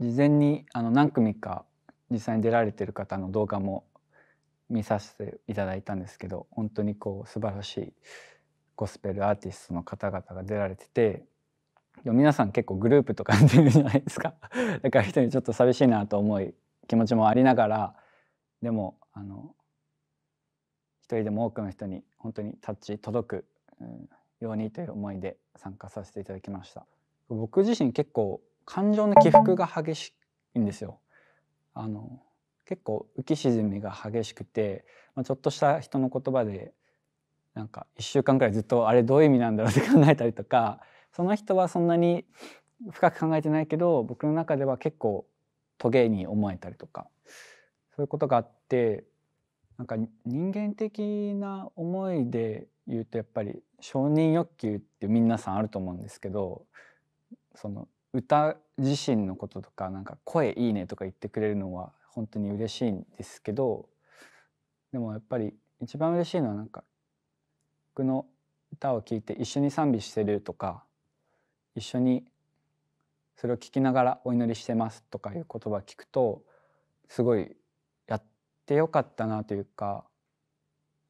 事前にあの何組か実際に出られてる方の動画も見させていただいたんですけど本当にこう素晴らしいゴスペルアーティストの方々が出られててでも皆さん結構グループとか出るじゃないですか。だから一人ちょっと寂しいなと思い気持ちもありながらでもあの一人でも多くの人に本当にタッチ届く、ようにという思いで参加させていただきました。僕自身結構感情の起伏が激しいんですよ。あの結構浮き沈みが激しくて、まあ、ちょっとした人の言葉でなんか1週間くらいずっとあれどういう意味なんだろうって考えたりとかその人はそんなに深く考えてないけど僕の中では結構トゲに思えたりとかそういうことがあってなんか人間的な思いで言うとやっぱり承認欲求って皆さんあると思うんですけどその歌自身のこととかなんか声いいねとか言ってくれるのは本当に嬉しいんですけどでもやっぱり一番嬉しいのはなんか僕の歌を聴いて一緒に賛美してるとか一緒にそれを聞きながらお祈りしてますとかいう言葉を聞くとすごいやってよかったなというか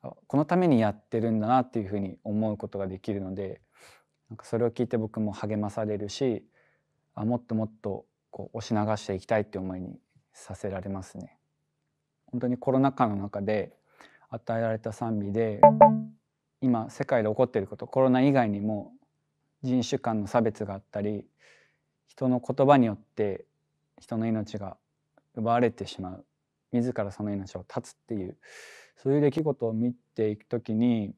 このためにやってるんだなっていうふうに思うことができるのでなんかそれを聞いて僕も励まされるしあもっともっとこう押し流していきたいって思いにさせられますね。本当にコロナ禍の中で与えられた賛美で今世界で起こっていることコロナ以外にも人種間の差別があったり人の言葉によって人の命が奪われてしまう自らその命を絶つっていうそういう出来事を見ていく時に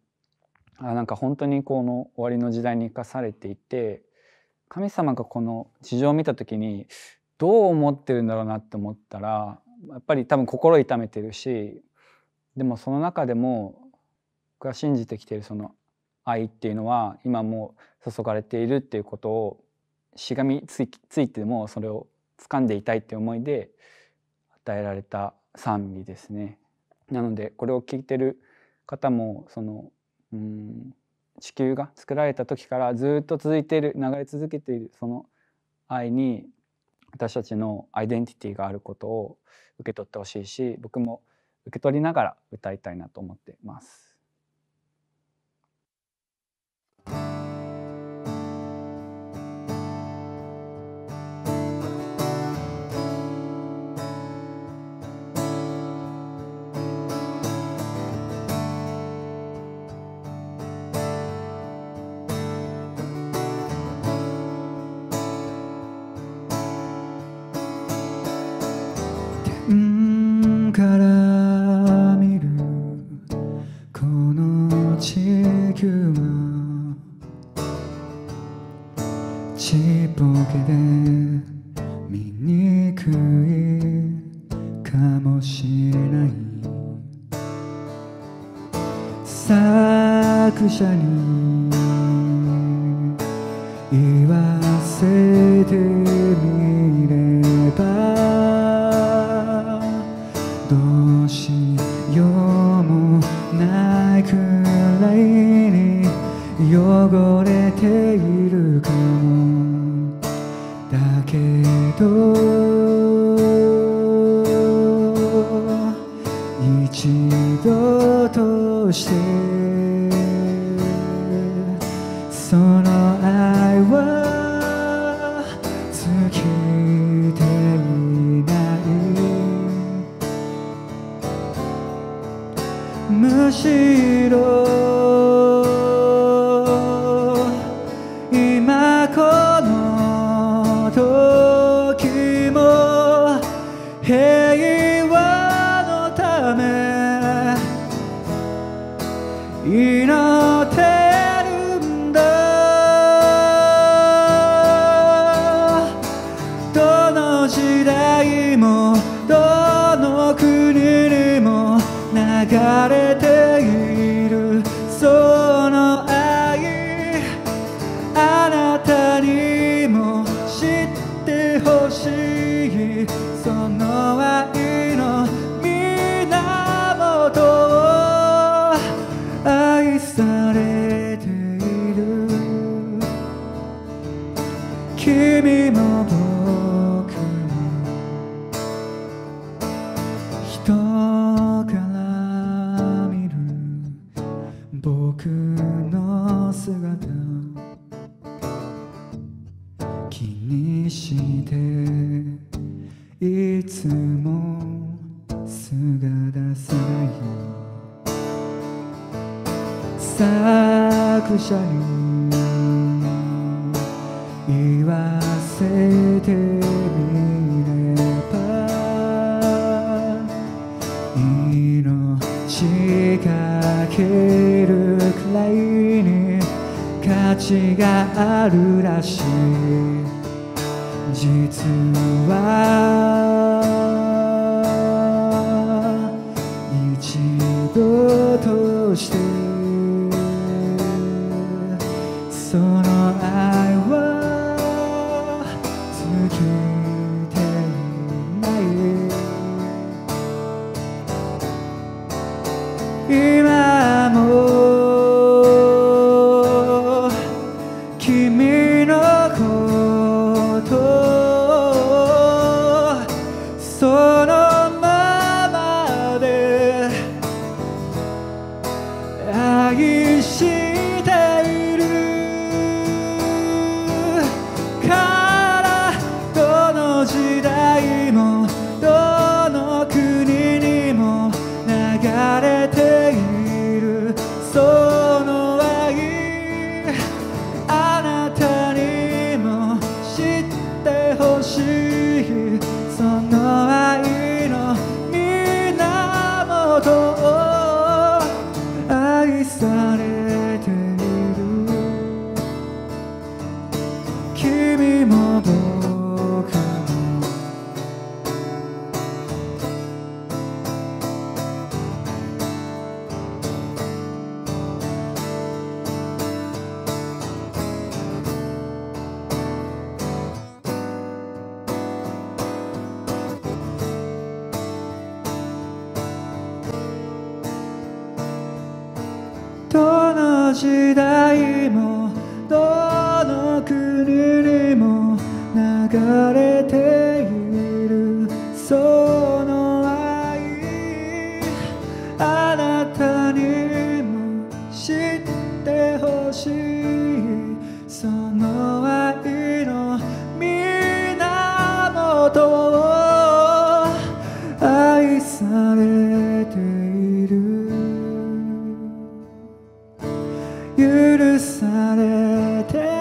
あなんか本当にこの終わりの時代に生かされていて神様がこの地上を見た時にどう思ってるんだろうなって思ったらやっぱり多分心痛めてるしでもその中でも僕が信じてきているその愛っていうのは今も注がれているっていうことをしがみついてもそれを掴んでいたいっていう思いで与えられた賛美ですね。なのでこれを聞いてる方もそのうん地球が作られた時からずっと続いている流れ続けているその愛に私たちのアイデンティティがあることを受け取ってほしいし僕も受け取りながら歌いたいなと思ってます。ちぼけで醜いかもしれない作者に言わせてているかも。だけど一度として平和のため祈ってるんだ。どの時代もどの国にも流れてほしい。その愛いつも姿さない作者に言わせてみれば命かけるくらいに価値があるらしい。実は一度としてその愛は尽きていない流時代もどの国にも流れている。その愛あなたにも知ってほしい。許されて